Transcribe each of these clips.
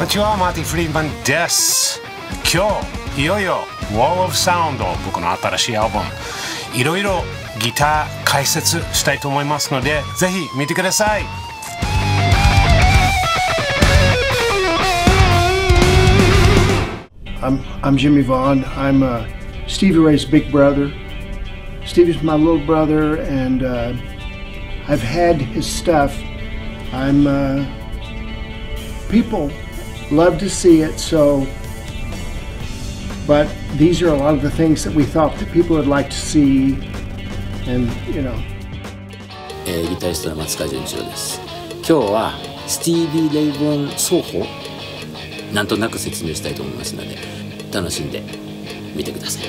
こんにちはマーティ・フリーマンです今日いよいよ Wall of Sound 僕の新しいアルバムいろいろギター解説したいと思いますのでぜひ見てください I'm, I'm Jimmy Vaughn. I'm uh, Stevie Ray's big brother. Stevie's my little brother, and uh, I've had his stuff. I'm uh, people love to see it, so. But these are a lot of the things that we thought that people would like to see, and you know. えーギタリストの松川純一郎です今日はスティービー・レイブン奏法なんとなく説明したいと思いますので楽しんで見てください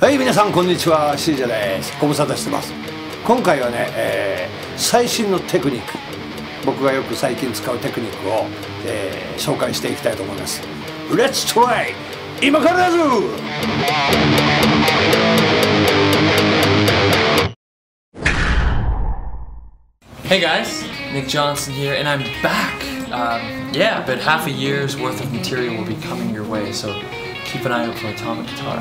はい皆さんこんにちはシージャですご無沙汰してます今回はね、えー最新のテクニック僕がよく最近使うテクニックを、えー紹介していきたいと思いますレッツトライ今からだぞ Hey guys, Nick Johnson here, and I'm back. Um, yeah, but half a year's worth of material will be coming your way, so keep an eye out for Atomic Guitar.